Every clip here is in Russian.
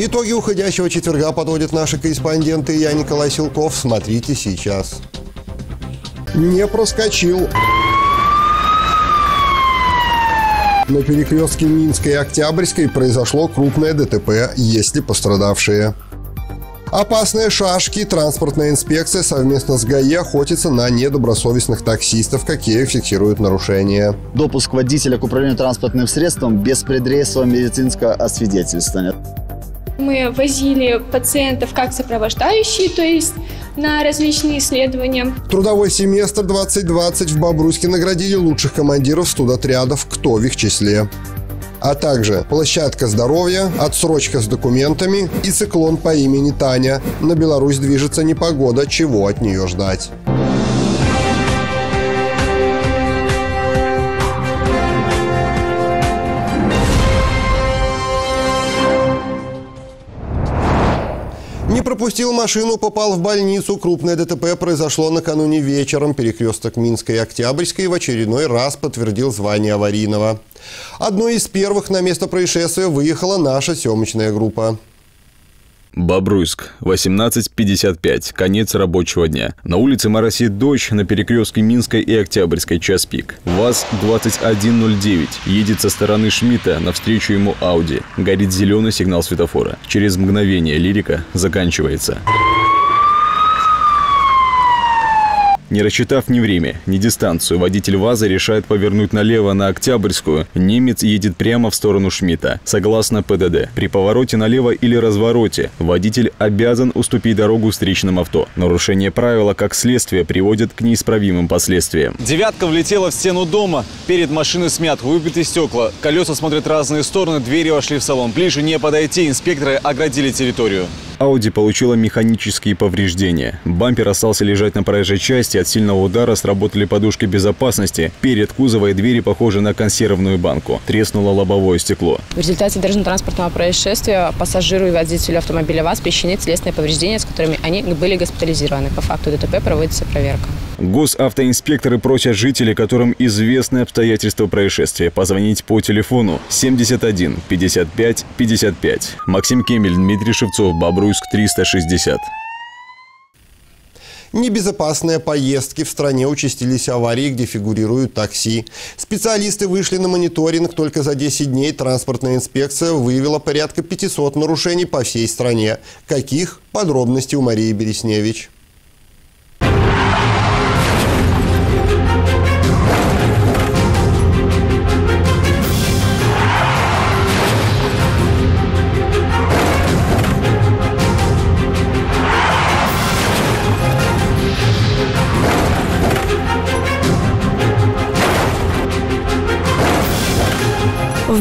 Итоги уходящего четверга подводят наши корреспонденты. Я Николай Силков. Смотрите сейчас. Не проскочил. На перекрестке Минской и Октябрьской произошло крупное ДТП, есть ли пострадавшие. Опасные шашки. Транспортная инспекция совместно с ГАИ охотится на недобросовестных таксистов, какие фиксируют нарушения. Допуск водителя к управлению транспортным средством без предрейсового медицинского освидетельствования. Мы возили пациентов как сопровождающие, то есть на различные исследования. Трудовой семестр 2020 в Бобруйске наградили лучших командиров студотрядов «Кто в их числе» а также площадка здоровья, отсрочка с документами и циклон по имени Таня. На Беларусь движется непогода, чего от нее ждать. Пропустил машину, попал в больницу. Крупное ДТП произошло накануне вечером. Перекресток Минской и Октябрьской в очередной раз подтвердил звание аварийного. Одной из первых на место происшествия выехала наша съемочная группа. Бобруйск, 18.55, конец рабочего дня. На улице моросит дождь, на перекрестке Минской и Октябрьской час пик. ВАЗ-2109 едет со стороны Шмидта, навстречу ему Ауди. Горит зеленый сигнал светофора. Через мгновение лирика заканчивается. Не рассчитав ни время, ни дистанцию, водитель ВАЗа решает повернуть налево на Октябрьскую. Немец едет прямо в сторону Шмидта. Согласно ПДД, при повороте налево или развороте водитель обязан уступить дорогу встречным авто. Нарушение правила, как следствие, приводит к неисправимым последствиям. Девятка влетела в стену дома. Перед машиной смят, выбиты стекла. Колеса смотрят разные стороны, двери вошли в салон. Ближе не подойти, инспекторы оградили территорию. Ауди получила механические повреждения. Бампер остался лежать на проезжей части, от сильного удара сработали подушки безопасности. Перед кузова и двери похожи на консервную банку. Треснуло лобовое стекло. В результате дорожно-транспортного происшествия пассажиру и водителю автомобиля ВАЗ причинены телесные повреждения, с которыми они были госпитализированы. По факту ДТП проводится проверка. Госавтоинспекторы просят жителей, которым известны обстоятельства происшествия, позвонить по телефону 71 55 55. Максим Кемель, Дмитрий Шевцов, Бобруйск 360. Небезопасные поездки в стране участились аварии, где фигурируют такси. Специалисты вышли на мониторинг. Только за 10 дней транспортная инспекция выявила порядка 500 нарушений по всей стране. Каких? Подробности у Марии Бересневич.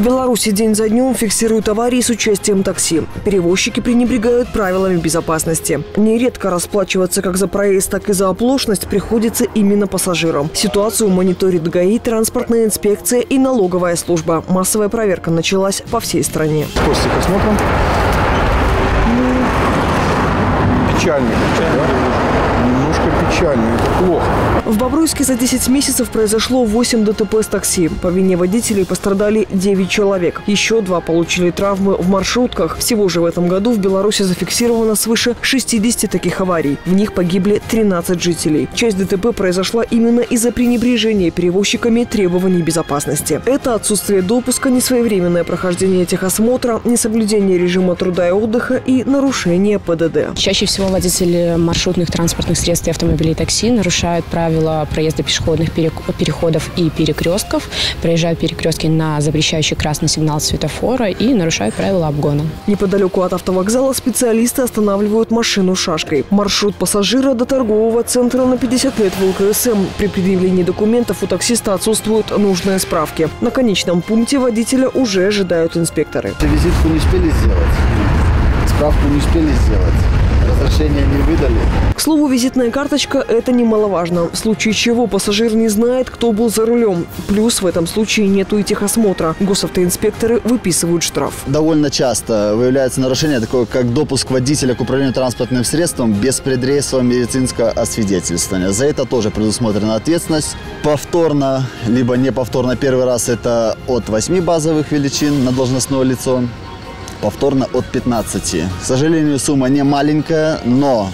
Беларуси день за днем фиксируют аварии с участием такси. Перевозчики пренебрегают правилами безопасности. Нередко расплачиваться как за проезд, так и за оплошность приходится именно пассажирам. Ситуацию мониторит ГАИ, транспортная инспекция и налоговая служба. Массовая проверка началась по всей стране. Костик, посмотрим. Ну, печально. Да? Немножко печально. Это плохо. В Бобруйске за 10 месяцев произошло 8 ДТП с такси. По вине водителей пострадали 9 человек. Еще два получили травмы в маршрутках. Всего же в этом году в Беларуси зафиксировано свыше 60 таких аварий. В них погибли 13 жителей. Часть ДТП произошла именно из-за пренебрежения перевозчиками требований безопасности. Это отсутствие допуска, несвоевременное прохождение техосмотра, несоблюдение режима труда и отдыха и нарушение ПДД. Чаще всего водители маршрутных транспортных средств и автомобилей такси нарушают правила проезда пешеходных переходов и перекрестков, проезжают перекрестки на запрещающий красный сигнал светофора и нарушают правила обгона. Неподалеку от автовокзала специалисты останавливают машину шашкой. Маршрут пассажира до торгового центра на 50 лет в ЛКСМ. При предъявлении документов у таксиста отсутствуют нужные справки. На конечном пункте водителя уже ожидают инспекторы. Визитку не успели сделать, справку не успели сделать. Разрешение не выдали. К слову, визитная карточка – это немаловажно. В случае чего пассажир не знает, кто был за рулем. Плюс в этом случае нету и техосмотра. Госавтоинспекторы выписывают штраф. Довольно часто выявляется нарушение такое, как допуск водителя к управлению транспортным средством без предрейсового медицинского освидетельствования. За это тоже предусмотрена ответственность. Повторно, либо не повторно первый раз это от 8 базовых величин на должностное лицо, повторно от 15. К сожалению, сумма не маленькая, но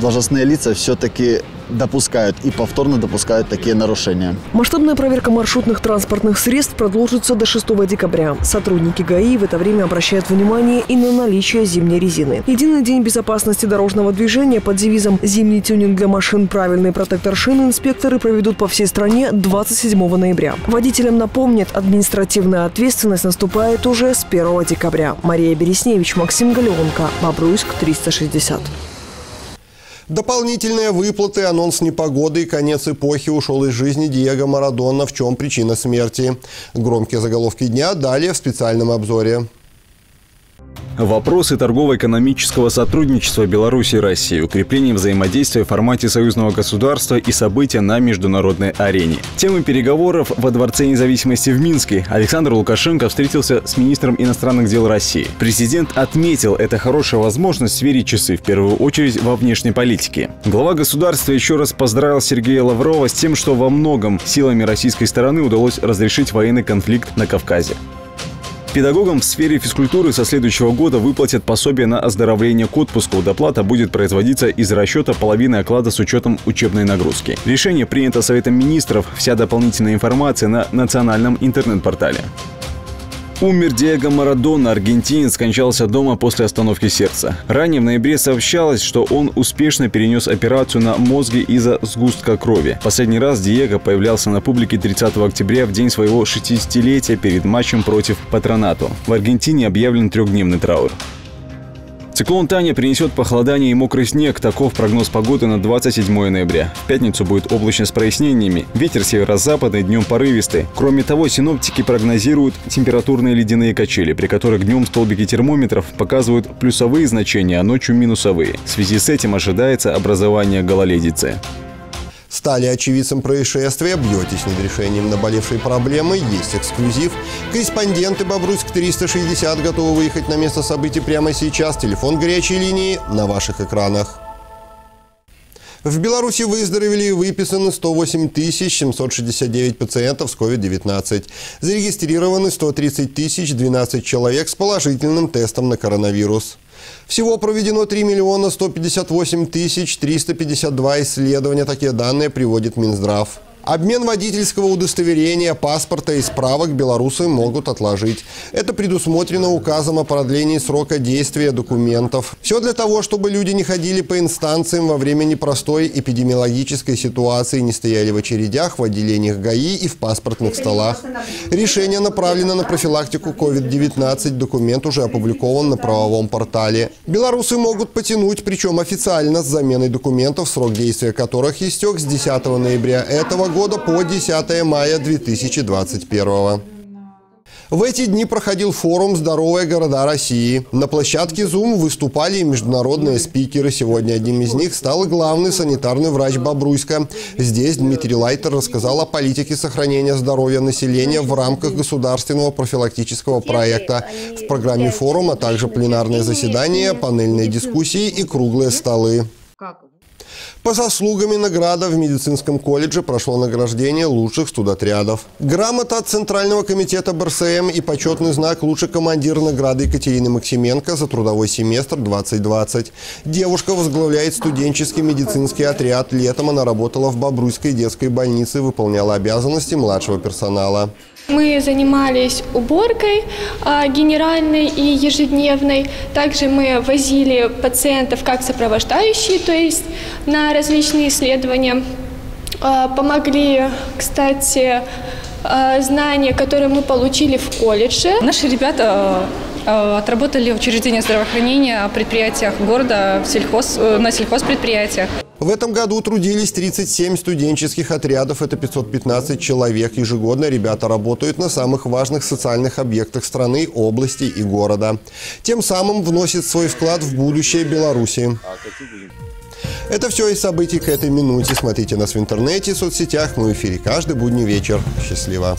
должностные лица все-таки допускают и повторно допускают такие нарушения. Масштабная проверка маршрутных транспортных средств продолжится до 6 декабря. Сотрудники ГАИ в это время обращают внимание и на наличие зимней резины. Единый день безопасности дорожного движения под девизом «Зимний тюнинг для машин. Правильный протектор шин» инспекторы проведут по всей стране 27 ноября. Водителям напомнят, административная ответственность наступает уже с 1 декабря. Мария Бересневич, Максим Галеонко, Бобруйск, 360. Дополнительные выплаты, анонс непогоды и конец эпохи ушел из жизни Диего Марадона. В чем причина смерти? Громкие заголовки дня далее в специальном обзоре. Вопросы торгово-экономического сотрудничества Беларуси и России, укрепление взаимодействия в формате союзного государства и события на международной арене. Темы переговоров во Дворце независимости в Минске Александр Лукашенко встретился с министром иностранных дел России. Президент отметил, это хорошая возможность сверить часы, в первую очередь во внешней политике. Глава государства еще раз поздравил Сергея Лаврова с тем, что во многом силами российской стороны удалось разрешить военный конфликт на Кавказе. Педагогам в сфере физкультуры со следующего года выплатят пособие на оздоровление к отпуску. Доплата будет производиться из расчета половины оклада с учетом учебной нагрузки. Решение принято Советом министров. Вся дополнительная информация на национальном интернет-портале. Умер Диего Марадона, аргентинец, скончался дома после остановки сердца. Ранее в ноябре сообщалось, что он успешно перенес операцию на мозге из-за сгустка крови. Последний раз Диего появлялся на публике 30 октября в день своего 60-летия перед матчем против Патронату. В Аргентине объявлен трехдневный траур. Циклон Таня принесет похолодание и мокрый снег. Таков прогноз погоды на 27 ноября. В пятницу будет облачно с прояснениями. Ветер северо-западный, днем порывистый. Кроме того, синоптики прогнозируют температурные ледяные качели, при которых днем столбики термометров показывают плюсовые значения, а ночью минусовые. В связи с этим ожидается образование гололедицы. Стали очевидцем происшествия, бьетесь над решением наболевшей проблемы, есть эксклюзив. Корреспонденты Бобруйск 360 готовы выехать на место событий прямо сейчас. Телефон горячей линии на ваших экранах. В Беларуси выздоровели и выписаны 108 769 пациентов с COVID-19. Зарегистрированы 130 012 человек с положительным тестом на коронавирус. Всего проведено 3 миллиона 158 тысяч 352 исследования. Такие данные приводит Минздрав. Обмен водительского удостоверения, паспорта и справок белорусы могут отложить. Это предусмотрено указом о продлении срока действия документов. Все для того, чтобы люди не ходили по инстанциям во время непростой эпидемиологической ситуации, не стояли в очередях, в отделениях ГАИ и в паспортных столах. Решение направлено на профилактику COVID-19. Документ уже опубликован на правовом портале. Белорусы могут потянуть, причем официально, с заменой документов, срок действия которых истек с 10 ноября этого года по 10 мая 2021 в эти дни проходил форум «Здоровые города России». На площадке Zoom выступали международные спикеры. Сегодня одним из них стал главный санитарный врач Бобруйска. Здесь Дмитрий Лайтер рассказал о политике сохранения здоровья населения в рамках государственного профилактического проекта. В программе форума также пленарные заседания, панельные дискуссии и круглые столы. По заслугам и награда в медицинском колледже прошло награждение лучших студотрядов. Грамота от Центрального комитета БРСМ и почетный знак «Лучший командир» награды Екатерины Максименко за трудовой семестр 2020. Девушка возглавляет студенческий медицинский отряд. Летом она работала в Бобруйской детской больнице и выполняла обязанности младшего персонала. Мы занимались уборкой а, генеральной и ежедневной. Также мы возили пациентов как сопровождающие, то есть на различные исследования. А, помогли, кстати, а, знания, которые мы получили в колледже. Наши ребята Отработали в учреждениях здравоохранения, предприятиях города, в сельхоз, э, на сельхозпредприятиях. В этом году трудились 37 студенческих отрядов, это 515 человек. Ежегодно ребята работают на самых важных социальных объектах страны, области и города. Тем самым вносит свой вклад в будущее Беларуси. Это все из событий к этой минуте. Смотрите нас в интернете, соцсетях. Мы в эфире каждый будний вечер. Счастливо.